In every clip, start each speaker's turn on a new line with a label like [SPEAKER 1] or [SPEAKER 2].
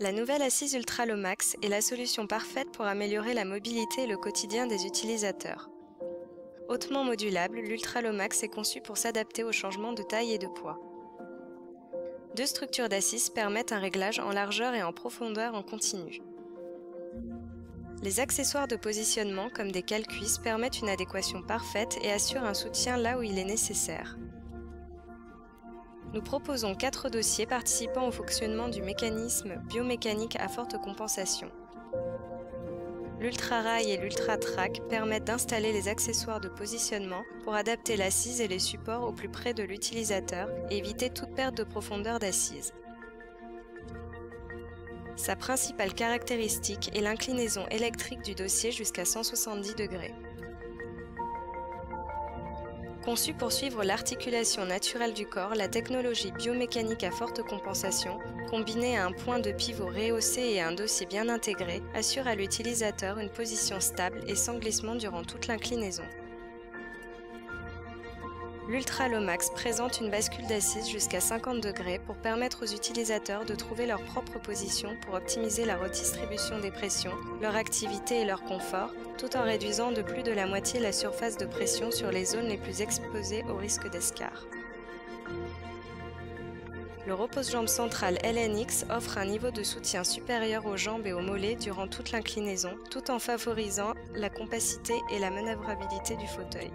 [SPEAKER 1] La nouvelle assise Ultralomax est la solution parfaite pour améliorer la mobilité et le quotidien des utilisateurs. Hautement modulable, l'Ultralomax est conçu pour s'adapter aux changements de taille et de poids. Deux structures d'assises permettent un réglage en largeur et en profondeur en continu. Les accessoires de positionnement comme des cale-cuisses permettent une adéquation parfaite et assurent un soutien là où il est nécessaire. Nous proposons quatre dossiers participant au fonctionnement du mécanisme biomécanique à forte compensation. L'Ultra-Rail et l'Ultra-Track permettent d'installer les accessoires de positionnement pour adapter l'assise et les supports au plus près de l'utilisateur et éviter toute perte de profondeur d'assise. Sa principale caractéristique est l'inclinaison électrique du dossier jusqu'à 170 degrés. Conçu pour suivre l'articulation naturelle du corps, la technologie biomécanique à forte compensation, combinée à un point de pivot rehaussé et à un dossier bien intégré, assure à l'utilisateur une position stable et sans glissement durant toute l'inclinaison. L'Ultra Lomax présente une bascule d'assise jusqu'à 50 degrés pour permettre aux utilisateurs de trouver leur propre position pour optimiser la redistribution des pressions, leur activité et leur confort, tout en réduisant de plus de la moitié la surface de pression sur les zones les plus exposées au risque d'escar. Le repose-jambe central LNX offre un niveau de soutien supérieur aux jambes et aux mollets durant toute l'inclinaison, tout en favorisant la compacité et la manœuvrabilité du fauteuil.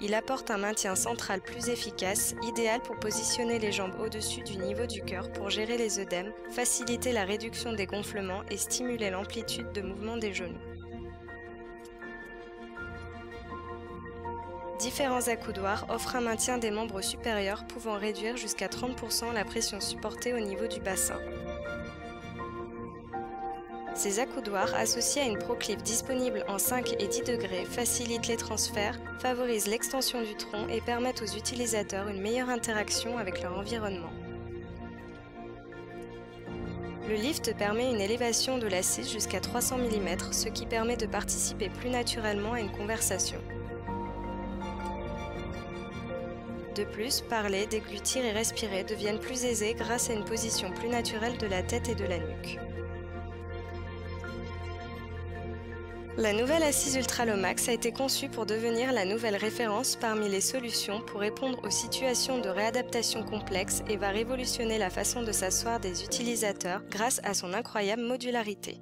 [SPEAKER 1] Il apporte un maintien central plus efficace, idéal pour positionner les jambes au-dessus du niveau du cœur pour gérer les œdèmes, faciliter la réduction des gonflements et stimuler l'amplitude de mouvement des genoux. Différents accoudoirs offrent un maintien des membres supérieurs pouvant réduire jusqu'à 30% la pression supportée au niveau du bassin. Ces accoudoirs, associés à une proclive disponible en 5 et 10 degrés, facilitent les transferts, favorisent l'extension du tronc et permettent aux utilisateurs une meilleure interaction avec leur environnement. Le lift permet une élévation de l'assise jusqu'à 300 mm, ce qui permet de participer plus naturellement à une conversation. De plus, parler, déglutir et respirer deviennent plus aisés grâce à une position plus naturelle de la tête et de la nuque. La nouvelle assise Ultralomax a été conçue pour devenir la nouvelle référence parmi les solutions pour répondre aux situations de réadaptation complexes et va révolutionner la façon de s'asseoir des utilisateurs grâce à son incroyable modularité.